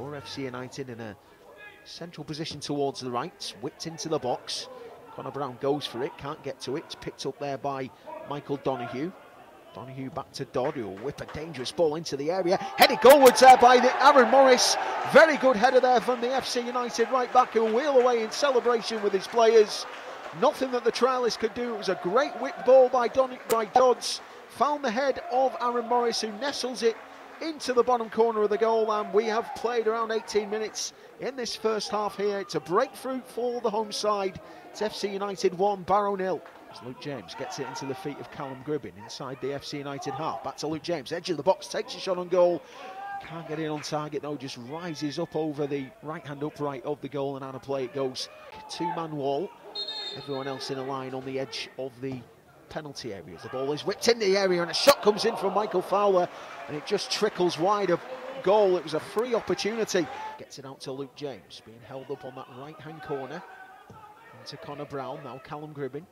for FC United in a central position towards the right, whipped into the box. Connor Brown goes for it, can't get to it. It's picked up there by Michael Donoghue. Donoghue back to Dodd, who will whip a dangerous ball into the area. Headed goalwards there by the Aaron Morris. Very good header there from the FC United right back, who wheel away in celebration with his players. Nothing that the trialist could do. It was a great whip ball by, Don- by Dodds. Found the head of Aaron Morris, who nestles it into the bottom corner of the goal. And we have played around 18 minutes in this first half here. It's a breakthrough for the home side. It's FC United 1, Barrow nil. As Luke James gets it into the feet of Callum Gribbin inside the FC United half. Back to Luke James, edge of the box, takes a shot on goal. Can't get in on target though, just rises up over the right hand upright of the goal and out of play it goes. Two man wall. Everyone else in a line on the edge of the penalty area. The ball is whipped in the area and a shot comes in from Michael Fowler and it just trickles wide of goal. It was a free opportunity. Gets it out to Luke James, being held up on that right hand corner. Into Connor Brown, now Callum Gribbin.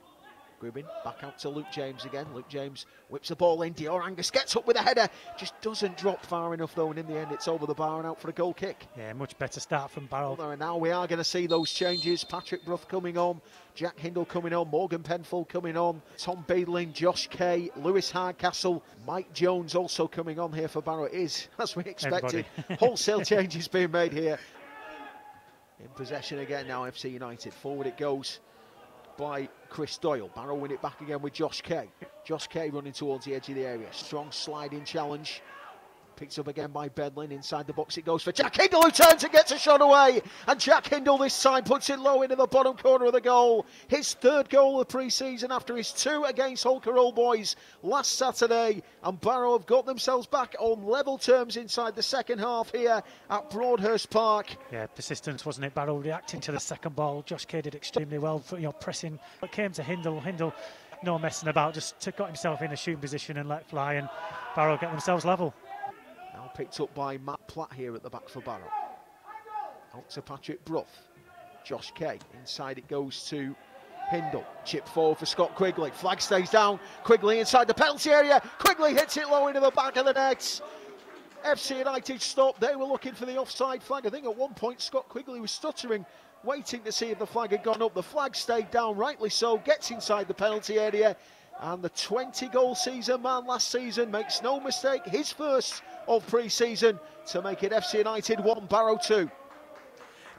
Gribbin back out to Luke James again. Luke James whips the ball in. Dior Angus gets up with a header. Just doesn't drop far enough though, and in the end it's over the bar and out for a goal kick. Yeah, much better start from Barrow. And now we are going to see those changes. Patrick Brough coming on, Jack Hindle coming on, Morgan Penfold coming on, Tom Beadling, Josh Kay, Lewis Hardcastle, Mike Jones also coming on here for Barrow. It is, as we expected, wholesale changes being made here. In possession again now, FC United. Forward it goes by Chris Doyle. Barrow win it back again with Josh Kay. Josh Kay running towards the edge of the area. Strong sliding challenge. Picked up again by Beadling. Inside the box it goes for Jack Hindle who turns and gets a shot away. And Jack Hindle this time puts it low into the bottom corner of the goal. His third goal of pre-season after his two against Holker Old Boys last Saturday. And Barrow have got themselves back on level terms inside the second half here at Broadhurst Park. Yeah, persistence wasn't it? Barrow reacting to the second ball. Josh Kay did extremely well for you know pressing. Came to Hindle. Hindle no messing about, just got himself in a shooting position and let fly and Barrow get themselves level picked up by Matt Platt here at the back for Barrow. Out to Patrick Brough. Josh Kay. Inside it goes to Hindle. Chip forward for Scott Quigley. Flag stays down. Quigley inside the penalty area. Quigley hits it low into the back of the net. FC United stop. They were looking for the offside flag. I think at one point Scott Quigley was stuttering, waiting to see if the flag had gone up. The flag stayed down, rightly so. Gets inside the penalty area. And the 20 goal season man last season makes no mistake, his first of pre season to make it FC United 1, Barrow 2.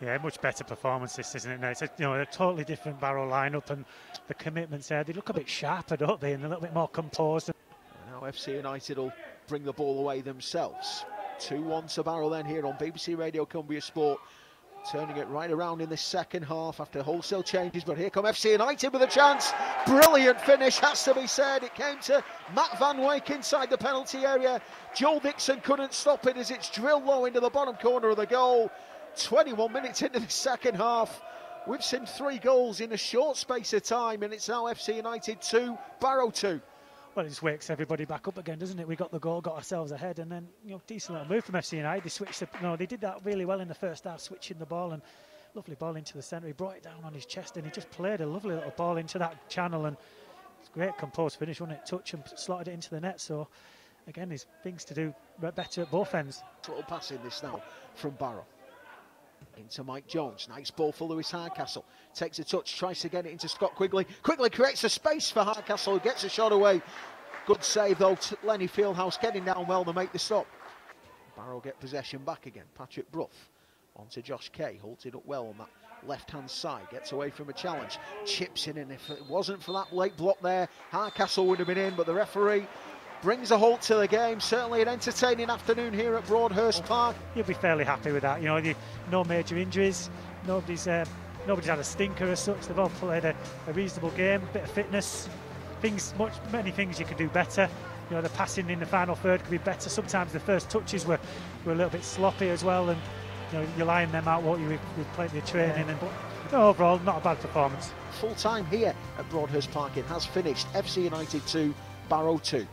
Yeah, much better performance this, isn't it? Now it's a, you know a totally different Barrow lineup, and the commitments there. They look a bit sharper, don't they, and a little bit more composed. now FC United will bring the ball away themselves. 2-1 to Barrow then here on BBC Radio Cumbria Sport turning it right around in the second half after wholesale changes. But here come FC United with a chance. Brilliant finish, has to be said. It came to Matt Van Wyk inside the penalty area. Joel Dixon couldn't stop it as it's drilled low into the bottom corner of the goal. 21 minutes into the second half. We've seen three goals in a short space of time, and it's now FC United 2, Barrow 2 well, it just wakes everybody back up again, doesn't it? We got the goal, got ourselves ahead, and then you know, decent little move from FC United. They switched, the, no, they did that really well in the first half, switching the ball and lovely ball into the centre. He brought it down on his chest, and he just played a lovely little ball into that channel, and it's great composed finish, wasn't it? Touch and slotted it into the net. So again, there's things to do better at both ends. Little pass in this now from Barrow into Mike Jones. Nice ball for Lewis Hardcastle. Takes a touch, tries to get it into Scott Quigley. Quigley creates a space for Hardcastle, who gets a shot away. Good save though, Lenny Fieldhouse getting down well to make the stop. Barrow get possession back again. Patrick Brough onto Josh Kay, it up well on that left-hand side, gets away from a challenge, chips in, and if it wasn't for that late block there, Hardcastle would have been in, but the referee brings a halt to the game. Certainly an entertaining afternoon here at Broadhurst Park. You'll be fairly happy with that. You know, no major injuries. Nobody's uh, nobody's had a stinker as such. They've all played a, a reasonable game, a bit of fitness. Things, much, many things you could do better. You know, the passing in the final third could be better. Sometimes the first touches were, were a little bit sloppy as well, and you know, you're lying them out what you with, with plenty of training. And but overall, not a bad performance. Full time here at Broadhurst Park. It has finished FC United 2, Barrow 2.